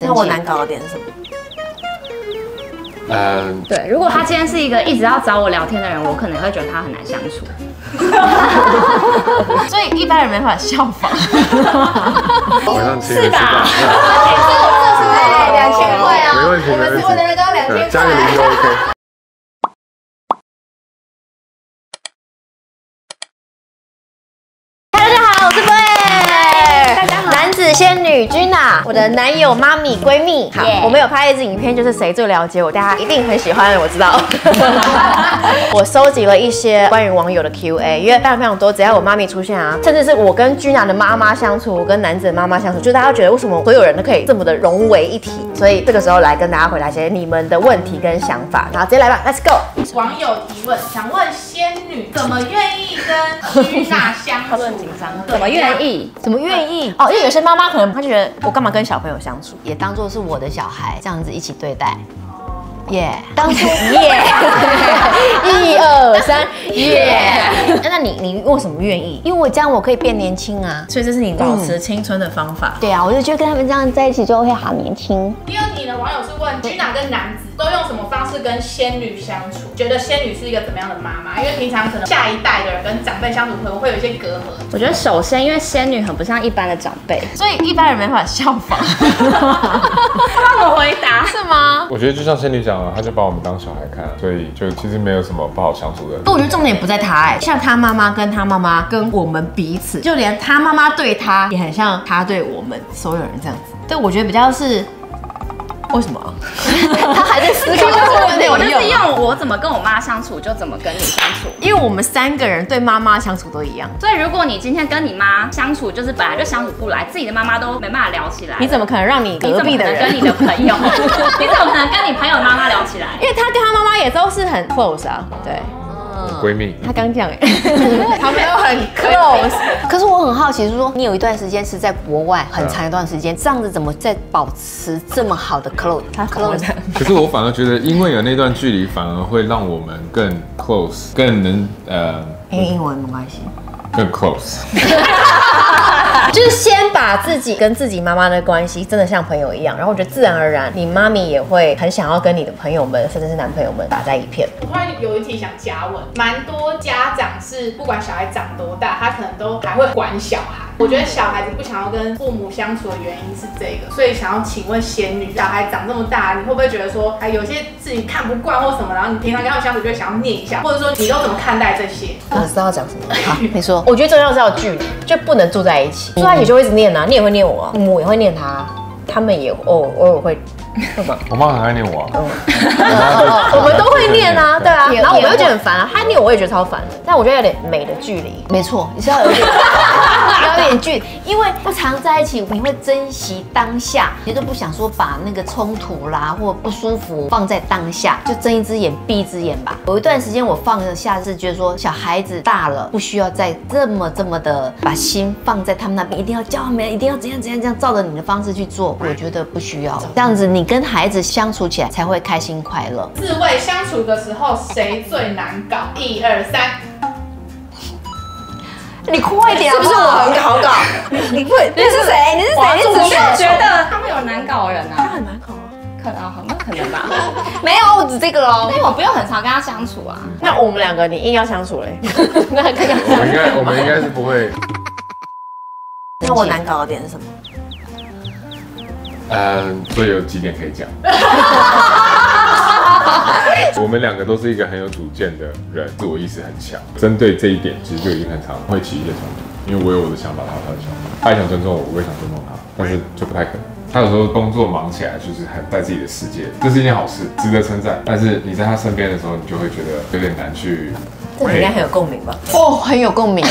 那我难搞的点是什么？嗯，对，如果他今天是一个一直要找我聊天的人，我可能会觉得他很难相处。所以一般人没法效仿。晚上请你吃饭，对，两千块啊，没问题我们没问题所有的人都要两千加个零就块。OK。女君娜，我的男友、妈咪、闺蜜。好 Yeah 我们有拍一支影片，就是谁最了解我，大家一定很喜欢，我知道。我收集了一些关于网友的 Q&A，因为非常非常多，只要我妈咪出现啊，甚至是我跟君娜的妈妈相处，我跟男子的妈妈相处，就大家觉得为什么所有人都可以这么的融为一体？所以这个时候来跟大家回答一些你们的问题跟想法，然后直接来吧，Let's go。网友提问，想问仙女怎么愿意跟君娜相处？紧张，怎么愿意？怎么愿意？哦，因为有些妈妈可能她就觉得我干嘛跟小朋友相处，也当做是我的小孩，这样子一起对待。耶、当初 耶，一二三，耶。那你你为什么愿意？因为我这样我可以变年轻啊。所以这是你保持青春的方法。对啊，我就觉得跟他们这样在一起就会好年轻。第二题呢，网友是问居娜跟男子都用什么方式跟仙女相处？觉得仙女是一个怎么样的妈妈？因为平常可能下一代的辈相处可能会有一些隔阂。我觉得首先，因为仙女很不像一般的长辈，所以一般人没法效仿，帮我回答。是吗？我觉得就像仙女讲了，他就把我们当小孩看，所以就其实没有什么不好相处的。不，我觉得重点不在他哎、像他妈妈跟他妈妈跟我们彼此，就连他妈妈对他也很像他对我们所有人这样子。对，我觉得比较是为什么啊？他还在思考 这个问题，我就是用我怎么跟我妈相处，就怎么跟你相处。因为我们三个人对妈妈相处都一样，所以如果你今天跟你妈相处，就是本来就相处不来，自己的妈妈都没办法聊起来，你怎么可能让你隔壁的人可能跟你的朋友？你怎么可能跟你朋友妈妈聊起来？因为他跟他妈妈也都是很 close 啊，对。闺蜜，她刚讲哎，他们都很 close。可是我很好奇，是说你有一段时间是在国外很长一段时间，这样子怎么在保持这么好的 close？他 close 可是我反而觉得，因为有那段距离，反而会让我们更 close，更能呃英文没关系。更 close。就是先把自己跟自己妈妈的关系真的像朋友一样，然后我觉得自然而然，你妈咪也会很想要跟你的朋友们，甚至是男朋友们打在一片。我突然有一题想加问，蛮多家长是不管小孩长多大，他可能都还会管小孩。我觉得小孩子不想要跟父母相处的原因是这个，所以想要请问仙女，小孩长这么大，你会不会觉得说，哎，有些自己看不惯或什么，然后你平常跟他们相处就会想要念一下，或者说你都怎么看待这些？我知道要讲什么。好，你说。我觉得重要是要距离，就不能住在一起。住在一起就会一直念啊，你也会念我啊，母也会念他，他们也偶偶尔会。我妈很爱念我啊，我们都会念啊，对。啊，然后我们又觉得很烦啊，他念我也觉得超烦的，但我觉得有点美的距离，没错，你是要有点要有点距离，因为不常在一起，你会珍惜当下，你都不想说把那个冲突啦或不舒服放在当下，就睁一只眼闭一只眼吧。有一段时间我放得下是觉得说小孩子大了，不需要再这么这么的把心放在他们那边，一定要教他们，一定要怎样怎样这样，照着你的方式去做，我觉得不需要，这样子你跟孩子相处起来才会开心快乐。自慰相处的时候谁最难搞？一二三，你快点是不是我很好搞？你不，你是谁？你是谁？你我没有觉得他们有难搞的人啊，他很难搞啊，可能好像可能吧，没有，我指这个喽因。为我不用很常跟他相处啊。那我们两个，你硬要相处嘞？那看看我们应该我们应该是不会，那我难搞的点是什么？嗯，所以有几点可以讲。我们两个都是一个很有主见的人，自我意识很强。针对这一点，其实就已经很常会起一些冲突，因为我有我的想法，他有他的想法，他也想尊重我，我也想尊重他，但是就不太可能。他有时候工作忙起来，就是很在自己的世界，这是一件好事，值得称赞。但是你在他身边的时候，你就会觉得有点难去这你应该很有共鸣吧？哦，很有共鸣。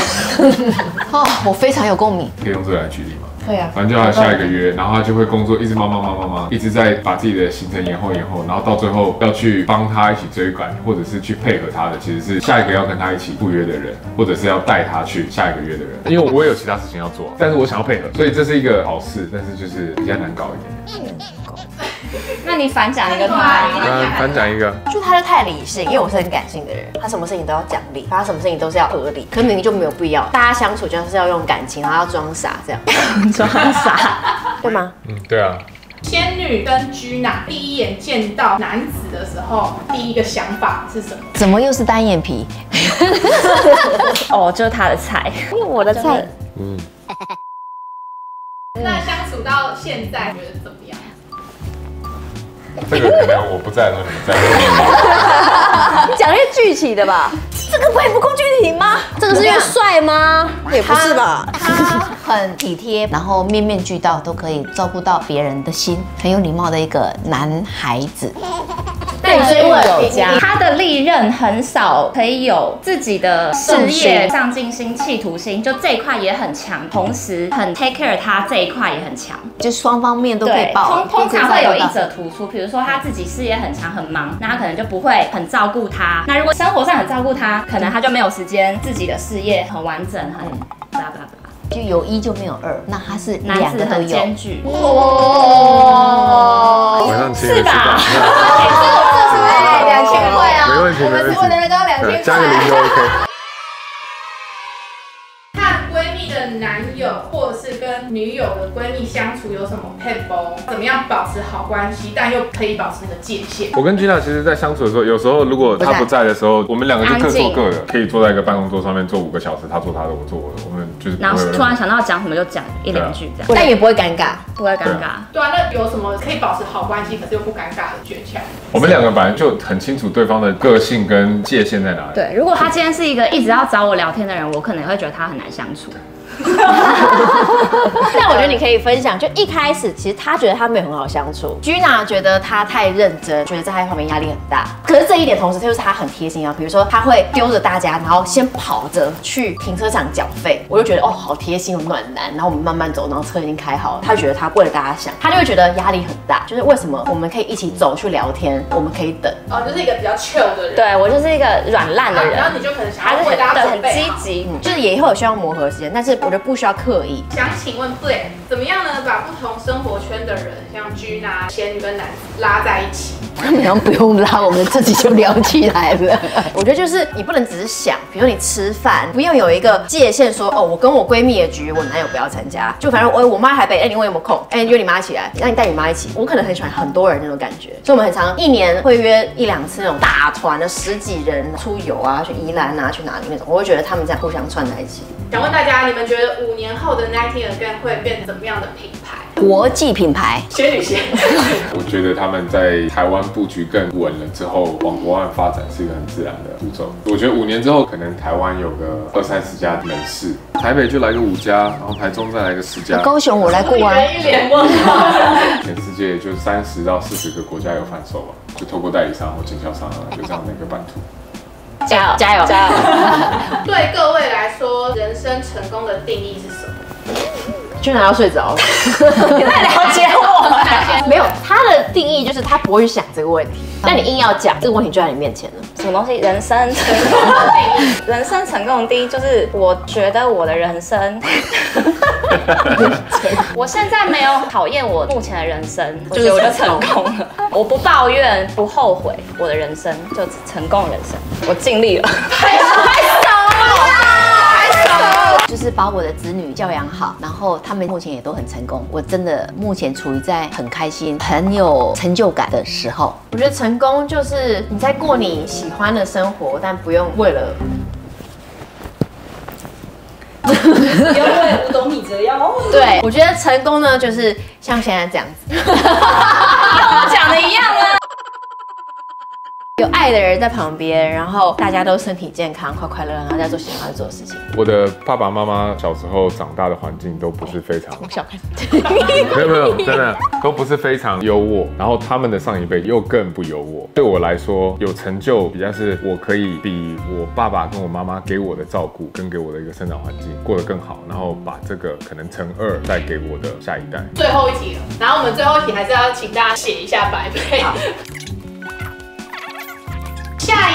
哦，我非常有共鸣。可以用这个来举例吗？可以啊。反正就要下一个约，然后他就会工作一直忙忙忙忙忙，一直在把自己的行程延后延后，然后到最后要去帮他一起追赶，或者是去配合他的，其实是下一个要跟他一起赴约的人，或者是要带他去下一个月的人。因为我也有其他事情要做，但是我想要配合，所以这是一个好事，但是就是比较难搞一点。那你反讲一个他，嗯，反讲一个，就他就太理性，因为我是很感性的人，他什么事情都要讲理，他什么事情都是要合理，可明明就没有必要。大家相处就是要用感情，然后要装傻这样，装傻。对吗？嗯，对啊，仙女跟居娜第一眼见到男子的时候，第一个想法是什么？怎么又是单眼皮？哦，就是他的菜，因为我的菜。嗯。那相处到现在，觉得怎么样？这个可能我不在的时候你们在。讲一些具体的吧。这个还不够具体吗？这个是因为帅吗？也不是吧。他很体贴，然后面面俱到，都可以照顾到别人的心，很有礼貌的一个男孩子。对，所以有家，他的利刃很少，可以有自己的事业、上进心、企图心，就这一块也很强。同时，很 take care 他这一块也很强，就双方面都可以报。通通常会有一者突出，比如说他自己事业很强、很忙，那他可能就不会很照顾他。那如果生活上很照顾他，可能他就没有时间自己的事业很完整，很巴拉巴拉。就有一就没有二，那它是两个都有。兼具。哇，是吧？两千块啊！没问题，没问题。加个零就 OK。男友或者是跟女友的闺蜜相处有什么配包？怎么样保持好关系，但又可以保持那个界限？我跟君娜其实，在相处的时候，有时候如果她不在的时候，我们两个就各做各的，可以坐在一个办公桌上面坐五个小时，她做他的，我做我的，我们就是然后突然想到讲什么就讲一两句这样，但也不会尴尬，不会尴尬。对啊，那有什么可以保持好关系，可是又不尴尬的诀窍？我们两个本来就很清楚对方的个性跟界限在哪里。对，如果他今天是一个一直要找我聊天的人，我可能会觉得他很难相处。但我觉得你可以分享，就一开始其实他觉得他没有很好相处，Gina 觉得他太认真，觉得在他旁边压力很大。可是这一点同时，他就是他很贴心啊，比如说他会丢着大家，然后先跑着去停车场缴费，我就觉得哦好贴心，暖男。然后我们慢慢走，然后车已经开好了，他觉得他为了大家想，他就会觉得压力很大。就是为什么我们可以一起走去聊天，我们可以等哦，就是一个比较 chill 的人。对我就是一个软烂的人，然后你就可能想要为大家准备，很积极，就是也会有需要磨合时间，但是我觉得不需要刻意。想请问 b l a k 怎么样呢？把不同生活圈的人，像 G 啊、仙女跟男子拉在一起？好像不用拉，我们自己就聊起来了。我觉得就是你不能只是想，比如你吃饭，不用有一个界限，说哦，我跟我闺蜜的局，我男友不要参加。就反正我我妈台北，哎，你问有没有空？哎，约你妈起来，让你带你妈一起。我可能很喜欢很多人那种感觉，所以我们很常一年会约一两次那种大团的十几人出游啊，去宜兰啊，去哪里那种。我会觉得他们这样互相串在一起。想问大家，你们觉得五年后的 Nineteen Again 会变成怎么样的品牌？国际品牌。仙女鞋。我觉得他们在台湾布局更稳了之后，往国外发展是一个很自然的步骤。我觉得五年之后，可能台湾有个二三十家门市，台北就来个五家，然后台中再来个十家，高雄我来过啊。一脸问全世界就三十到四十个国家有贩售吧，就透过代理商或经销商，就这样的一个版图。加油加油加油！对各位来说，人生成功的定义是什么？居然要睡着了，你太了解我。没有，他的定义就是他不会去想这个问题。但你硬要讲这个问题就在你面前了，什么东西？人生成功定义，人生成功的定义就是我觉得我的人生，我现在没有讨厌我目前的人生，我觉得我就成功了。我不抱怨，不后悔，我的人生就成功人生，我尽力了。就是把我的子女教养好，然后他们目前也都很成功。我真的目前处于在很开心、很有成就感的时候。我觉得成功就是你在过你喜欢的生活，但不用为了 不用为五斗米折腰。对，我觉得成功呢，就是像现在这样子，跟 我讲的一样啊。有爱的人在旁边，然后大家都身体健康、快快乐乐，然后在做喜欢做的事情。我的爸爸妈妈小时候长大的环境都不是非常，从小开始，没有没有，真的都不是非常优渥。然后他们的上一辈又更不优渥。对我来说，有成就比较是我可以比我爸爸跟我妈妈给我的照顾跟给我的一个生长环境过得更好，然后把这个可能乘二再给我的下一代。最后一题了，然后我们最后一题还是要请大家写一下白配。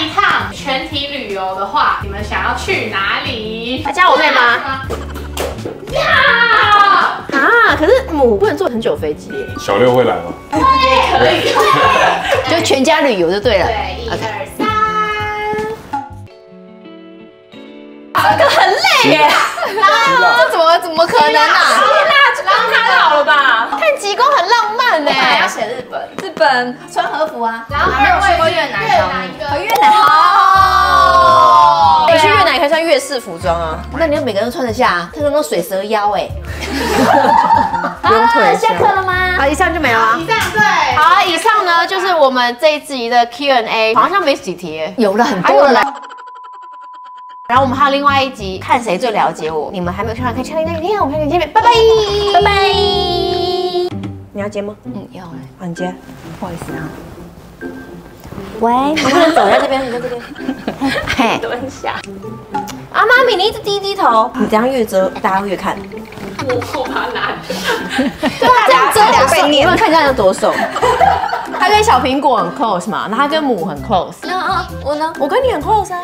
下一趟全体旅游的话，你们想要去哪里？加我妹吗？呀！啊！可是我不能坐很久飞机耶。小六会来吗？会可以。就全家旅游就对了。对，一二三。这个很累耶！这怎么怎么可能啊？太好了吧？日本，穿和服啊，然后没有去过二位越南越南跟越南好。你去越南也可以穿越式服装啊，那你要每个人都穿得下啊，他说那水蛇腰哎。不用退下课了吗？好，以上就没了啊。以上对，好啊，以上呢就是我们这一集的 Q&A，好像没几题，有了很多了来。然后我们还有另外一集，看谁最了解我。你们还没有看，可以去那一天，我们下期见面，拜拜，拜拜。你要接吗？嗯，要哎，啊，你接。不好意思啊。喂，我不能走，在这边，你在这边。嘿，蹲下。啊，妈咪，你一直低低头，你这样越遮，大家会越看。我我把它拿着。对啊，这样遮大家被念有没有看起来有多瘦？他跟小苹果很 close 嘛，然后他跟母很 close。那啊，我呢？我跟你很 close 啊。